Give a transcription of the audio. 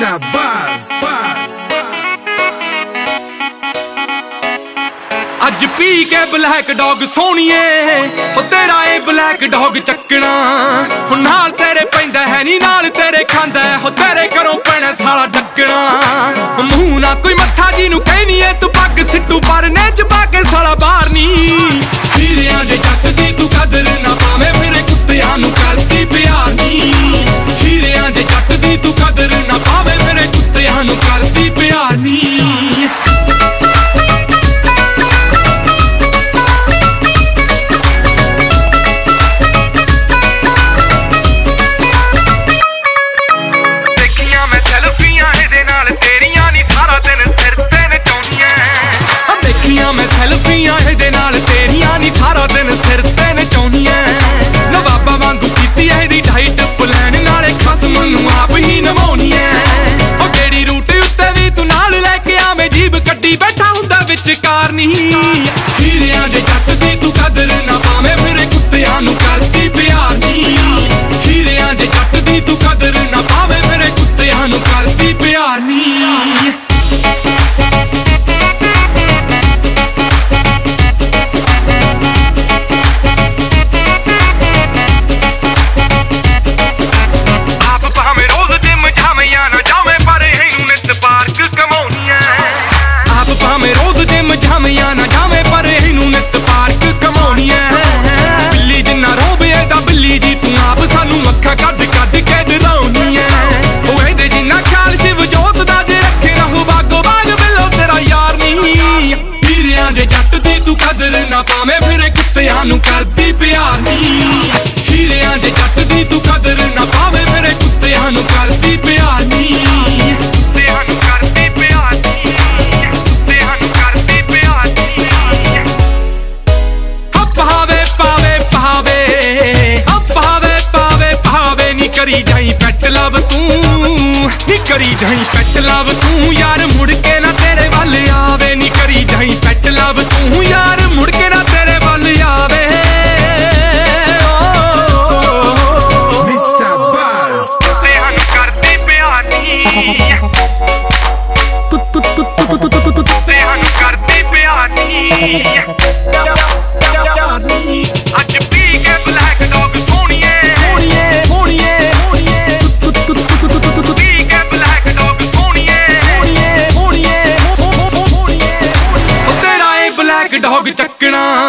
Mr. Buzz, Buzz. ਅੱਜ ਪੀ ਕੇ black dog ਸੋਣੀਏ ਉਹ ਤੇਰਾ ਏ ਬਲੈਕ ਡੌਗ ਚੱਕਣਾ ਹੁਣ ਨਾਲ ਤੇਰੇ ਪੈਂਦਾ ਹੈ ਨਹੀਂ ਨਾਲ ਤੇਰੇ ਖਾਂਦਾ ਹੈ ਉਹ ਤੇਰੇ ਘਰੋਂ ਪੈਣਾ ਸਾਲਾ ਢੱਕਣਾ ਮੂੰਹ ਨਾ ਕੋਈ ਮੱਥਾ ਜੀ ਨੂੰ ਕਹਿਨੀ ਏ ਤੂੰ ਪੱਗ ਸਿੱਟੂ ਪਰ ਨੇ ਚ ਪਾ ਕੇ ਸਾਲਾ ਬਾਹਰ ਨਹੀਂ ਤੇਰੀਆਂ ਸਾਰਾ ਦਿਨ ਸਿਰ ਤੇ ਨਚਾਉਣੀਆਂ। ਆ ਦੇਖੀਆਂ ਮੈਂ ਸੈਲਫੀਆਂ, ਇਹਦੇ ਨਾਲ ਤੇਰੀਆਂ ਨਹੀਂ ਸਾਰਾ ਦਿਨ ਸਿਰ ਤੇ ਨਚਾਉਣੀਆਂ। ਨਵਾਬਾ ਵਾਂਗੂ ਕੀਤੀ ਇਹਦੀ ਡਾਈਟ ਪਲਾਨ ਨਾਲੇ ਖਸਮ ਨੂੰ ਆਪ ਹੀ ਨਵਾਉਣੀਆਂ। ਉਹ ਕਿਹੜੀ ਰੂਟ ਉੱਤੇ ਵੀ ਤੂੰ ਨਾਲ ਲੈ ਕੇ ਆਵੇਂ ਜੀਬ ਕੱਢੀ ਬੈਠਾ ਹੁੰਦਾ ਵਿੱਚ ਕਾਰ ਨਹੀਂ ਹੀਰਿਆਂ ਦੇ ਜੱਟ ਦੀ ਤੂੰ ਕਦਰ ਨਾ ਪਾਵੇਂ ਮੇਰੇ ਕੁੱਤਿਆਂ ਨੂੰ ਕਰਦੀ ਪਿਆਰ ਨਹੀਂ ਹੀਰਿਆਂ ਦੇ ਜੱਟ ਦੀ ਤੂੰ ਕਦਰ ਨਾ ਪਾਵੇਂ ਮੇਰੇ ਕੁੱਤਿਆਂ ਨੂੰ ਕਰਦੀ ਪਿਆਰ ਨਹੀਂ ਭਾਵੇਂ ਰੋਜ਼ ਜਿਮ ਜਾਵੇਂ ਜਾਂ ਨਾ ਜਾਵੇਂ ਪਰ ਇਹਨੂੰ ਨਿਤ ਪਾਰਕ ਕਮਾਉਣੀਆਂ ਬਿੱਲੀ ਜਿੰਨਾ ਰੋਬ ਇਹਦਾ ਬਿੱਲੀ ਜੀ ਤੂੰ ਆਪ ਸਾਨੂੰ ਅੱਖਾਂ ਕੱਢ ਕੱਢ ਕੇ ਡਰਾਉਣੀਆਂ ਉਹ ਇਹਦੇ ਜਿੰਨਾ ਖਿਆਲ ਸ਼ਿਵ ਜੋਤ ਦਾ ਜੇ ਰੱਖੇ ਰਹੂ ਬਾਗੋ ਬਾਗ ਬਿੱਲੋ ਤੇਰਾ ਯਾਰ ਨਹੀਂ ਹੀਰਿਆਂ ਦੇ ਜੱਟ ਦੀ ਤੂੰ ਕਦਰ ਨਾ ਪਾਵੇਂ, ਫਿਰੇ ਕੁੱਤਿਆਂ ਨੂੰ ਕਰਦੀ ਕਰੀ ਜਾਈ ਪੈਟ ਲਵ ਤੂੰ। ਨੀ ਕਰੀ ਜਾਈ ਪੈਟ ਲਵ ਤੂੰ। ਯਾਰ ਮੁੜ ਕੇ ਨਾ ਤੇਰੇ ਵੱਲ ਆਵੇ। ਨੀ ਕਰੀ ਜਾਈ ਪੈਟ ਲਵ ਤੂੰ। ਯਾਰ ਮੁੜ ਕੇ ਨਾ ਤੇਰੇ ਵੱਲ ਆਵੇ। Mr. Buzz. ਕੁੱਤਿਆਂ ਨੂੰ ਕਰਦੀ ਪਿਆਰ। ਡੌਗ ਚੱਕਣਾ।